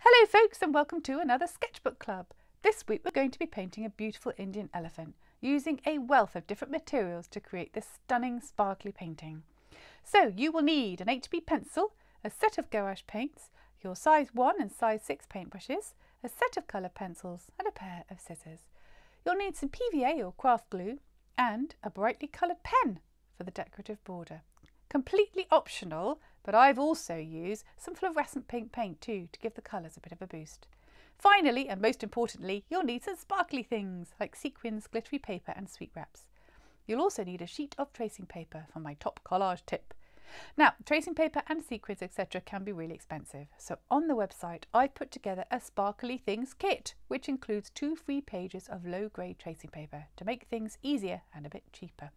Hello folks and welcome to another Sketchbook Club. This week we're going to be painting a beautiful Indian elephant using a wealth of different materials to create this stunning sparkly painting. So you will need an HB pencil, a set of gouache paints, your size 1 and size 6 paintbrushes, a set of colour pencils and a pair of scissors. You'll need some PVA or craft glue and a brightly coloured pen for the decorative border. Completely optional, but I've also used some fluorescent pink paint too to give the colours a bit of a boost. Finally, and most importantly, you'll need some sparkly things like sequins, glittery paper and sweet wraps. You'll also need a sheet of tracing paper for my top collage tip. Now, tracing paper and sequins, etc. can be really expensive. So on the website, I've put together a Sparkly Things kit, which includes two free pages of low-grade tracing paper to make things easier and a bit cheaper.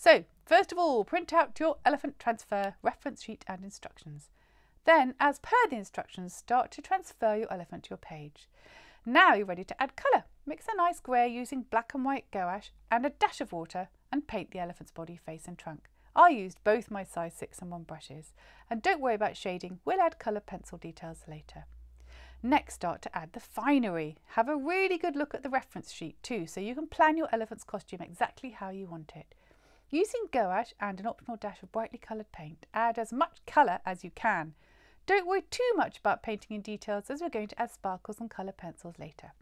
So, first of all, print out your elephant transfer reference sheet and instructions. Then, as per the instructions, start to transfer your elephant to your page. Now you're ready to add colour. Mix a nice grey using black and white gouache and a dash of water and paint the elephant's body, face and trunk. I used both my size 6 and 1 brushes. And don't worry about shading, we'll add colour pencil details later. Next start to add the finery. Have a really good look at the reference sheet too so you can plan your elephant's costume exactly how you want it. Using gouache and an optional dash of brightly coloured paint, add as much colour as you can. Don't worry too much about painting in details as we're going to add sparkles and colour pencils later.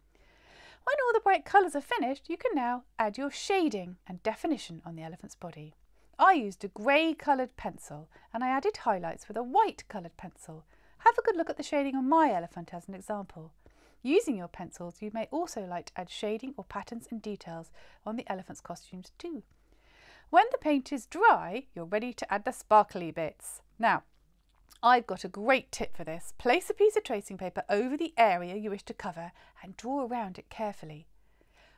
When all the bright colours are finished, you can now add your shading and definition on the elephant's body. I used a grey coloured pencil and I added highlights with a white coloured pencil. Have a good look at the shading on my elephant as an example. Using your pencils, you may also like to add shading or patterns and details on the elephant's costumes too. When the paint is dry, you're ready to add the sparkly bits. Now, I've got a great tip for this. Place a piece of tracing paper over the area you wish to cover and draw around it carefully.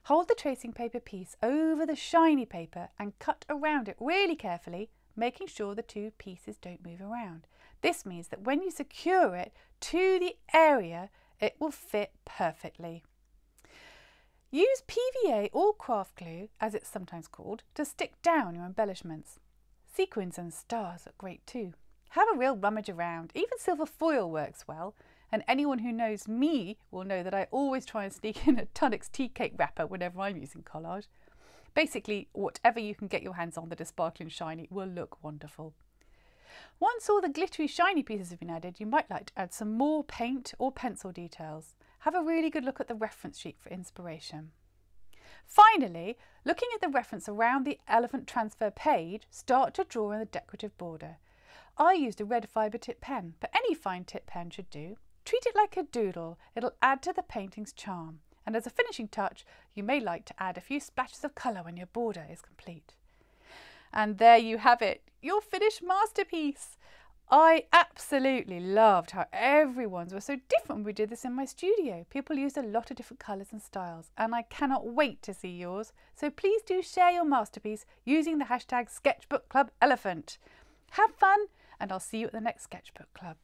Hold the tracing paper piece over the shiny paper and cut around it really carefully, making sure the two pieces don't move around. This means that when you secure it to the area, it will fit perfectly. Use PVA or craft glue, as it's sometimes called, to stick down your embellishments. Sequins and stars look great too. Have a real rummage around. Even silver foil works well. And anyone who knows me will know that I always try and sneak in a Tunnocks tea cake wrapper whenever I'm using collage. Basically, whatever you can get your hands on that is sparkling shiny will look wonderful. Once all the glittery shiny pieces have been added, you might like to add some more paint or pencil details. Have a really good look at the reference sheet for inspiration. Finally, looking at the reference around the elephant transfer page, start to draw in the decorative border. I used a red fibre tip pen, but any fine tip pen should do. Treat it like a doodle, it'll add to the painting's charm. And as a finishing touch, you may like to add a few splashes of colour when your border is complete. And there you have it, your finished masterpiece. I absolutely loved how everyone's were so different when we did this in my studio. People used a lot of different colours and styles and I cannot wait to see yours. So please do share your masterpiece using the hashtag SketchbookClubElephant. Have fun and I'll see you at the next Sketchbook Club.